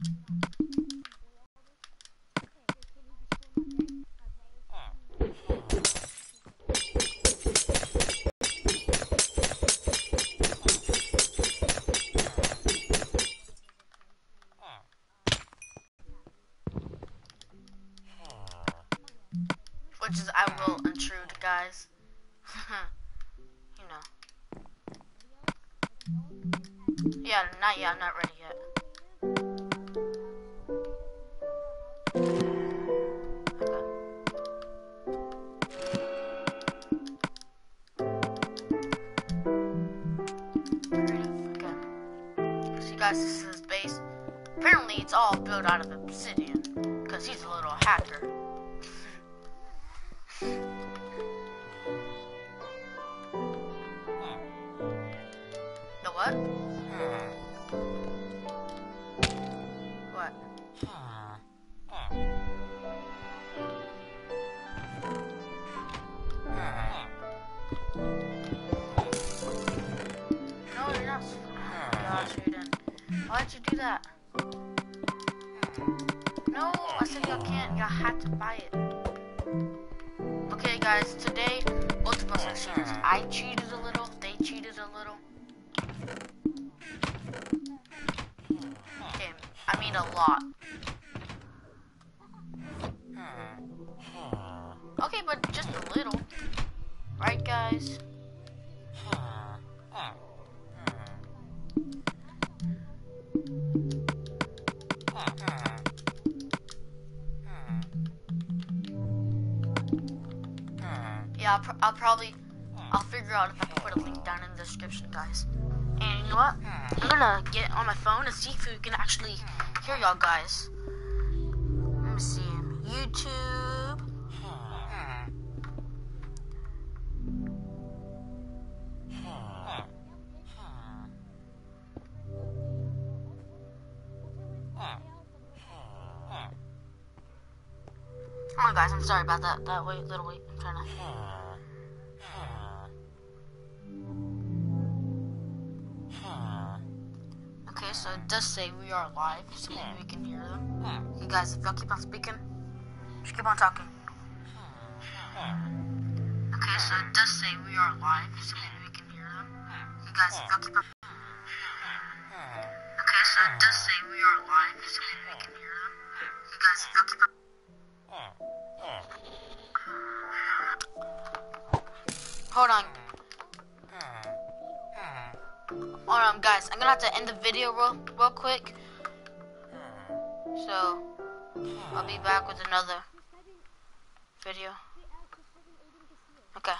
Which is, I will intrude, guys. you know. Yeah, not yet. I'm not ready guys, base. Apparently, it's all built out of obsidian, because he's a little hacker. The what? What? No, you're not. Aiden. Why'd you do that? No, I said y'all can't. Y'all had to buy it. Okay, guys, today both of us are cheaters. I cheated a little. They cheated a little. Okay, I mean a lot. Okay, but just a little. Right, guys? Yeah, I'll, pr- I'll probably, I'll figure out if I can put a link down in the description, guys. And you know what? I'm gonna get on my phone and see if we can actually hear y'all guys. Let me see. YouTube. Come on, guys. I'm sorry about that. That wait, little wait. I'm trying to. Okay, so it does say we are live, so maybe we can hear them. You guys, if y'all keep on speaking, just keep on talking. Okay, so it does say we are live, so maybe we can hear them. You guys, if y'all keep on. Okay, so it does say we are live, so maybe we can hear them. You guys, if y'all keep on. Hold on. Hold on, guys. I'm gonna have to end the video real, real quick. So, I'll be back with another video. Okay.